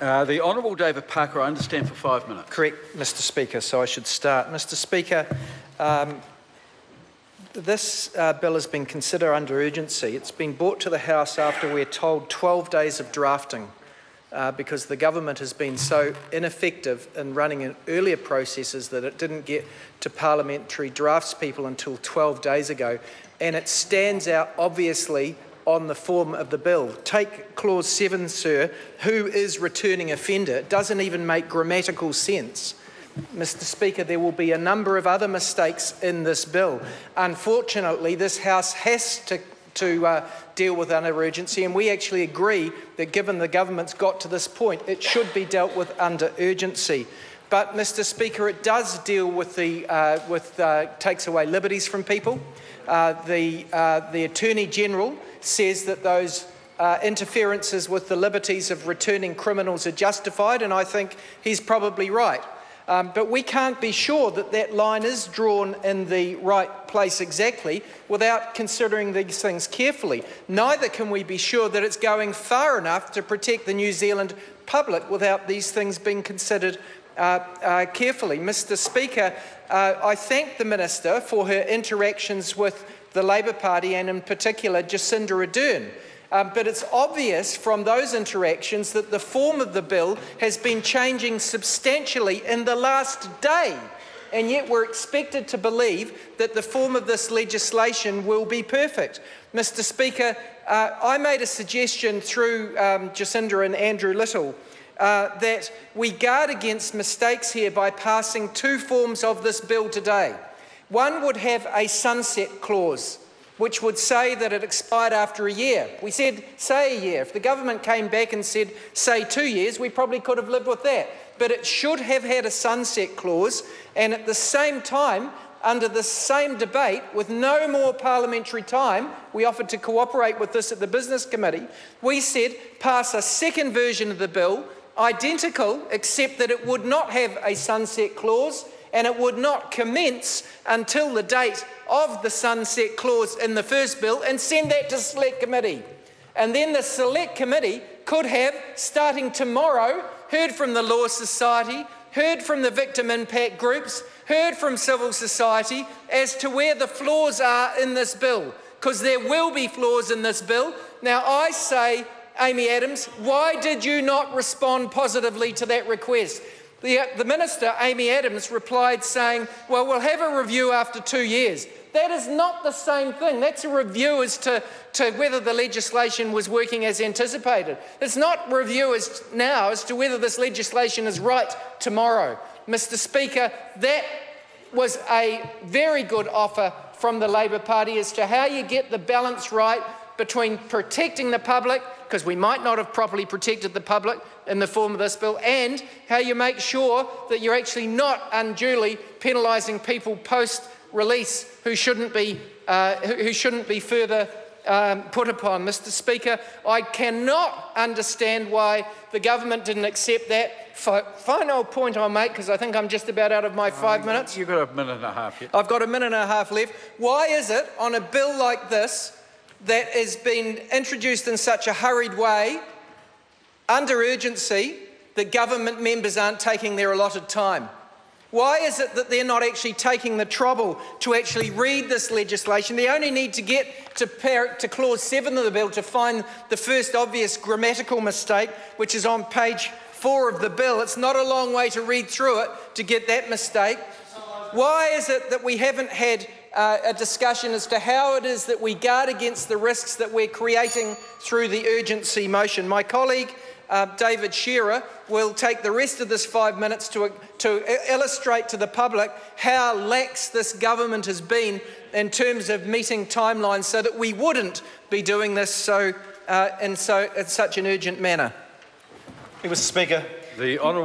Uh, the Honourable David Parker, I understand, for five minutes. Correct, Mr Speaker, so I should start. Mr Speaker, um, this uh, bill has been considered under urgency. It's been brought to the House after we're told 12 days of drafting uh, because the government has been so ineffective in running in earlier processes that it didn't get to parliamentary drafts people until 12 days ago. And it stands out obviously on the form of the bill. Take clause 7, sir, who is returning offender. It doesn't even make grammatical sense. Mr Speaker, there will be a number of other mistakes in this bill. Unfortunately, this House has to, to uh, deal with under urgency, and we actually agree that given the government's got to this point, it should be dealt with under urgency. But, Mr Speaker, it does deal with the, uh, with, uh, takes away liberties from people. Uh, the, uh, the Attorney General says that those uh, interferences with the liberties of returning criminals are justified, and I think he's probably right. Um, but we can't be sure that that line is drawn in the right place exactly without considering these things carefully. Neither can we be sure that it's going far enough to protect the New Zealand public without these things being considered uh, uh, carefully. Mr Speaker, uh, I thank the Minister for her interactions with the Labour Party and in particular Jacinda Ardern. Um, but it's obvious from those interactions that the form of the bill has been changing substantially in the last day. And yet we're expected to believe that the form of this legislation will be perfect. Mr Speaker, uh, I made a suggestion through um, Jacinda and Andrew Little uh, that we guard against mistakes here by passing two forms of this bill today. One would have a sunset clause which would say that it expired after a year. We said, say a year. If the government came back and said, say two years, we probably could have lived with that. But it should have had a sunset clause, and at the same time, under the same debate, with no more parliamentary time, we offered to cooperate with this at the Business Committee. We said, pass a second version of the bill, identical, except that it would not have a sunset clause and it would not commence until the date of the sunset clause in the first bill and send that to select committee. And then the select committee could have, starting tomorrow, heard from the Law Society, heard from the victim impact groups, heard from civil society as to where the flaws are in this bill, because there will be flaws in this bill. Now, I say, Amy Adams, why did you not respond positively to that request? The, the Minister, Amy Adams, replied saying, Well, we'll have a review after two years. That is not the same thing. That's a review as to, to whether the legislation was working as anticipated. It's not review as now as to whether this legislation is right tomorrow. Mr Speaker, that was a very good offer from the Labor Party as to how you get the balance right between protecting the public, because we might not have properly protected the public in the form of this bill, and how you make sure that you're actually not unduly penalising people post release who shouldn't be, uh, who shouldn't be further um, put upon. Mr Speaker, I cannot understand why the government didn't accept that. Final point I'll make, because I think I'm just about out of my five minutes. You've got a minute and a half yet. I've got a minute and a half left. Why is it on a bill like this that has been introduced in such a hurried way, under urgency, that government members aren't taking their allotted time? Why is it that they're not actually taking the trouble to actually read this legislation? They only need to get to, to clause 7 of the bill to find the first obvious grammatical mistake, which is on page 4 of the bill. It's not a long way to read through it to get that mistake. Why is it that we haven't had uh, a discussion as to how it is that we guard against the risks that we're creating through the urgency motion? My colleague uh, David Shearer will take the rest of this five minutes to, to illustrate to the public how lax this government has been in terms of meeting timelines so that we wouldn't be doing this so, uh, in, so, in such an urgent manner. Mr Speaker. The Honourable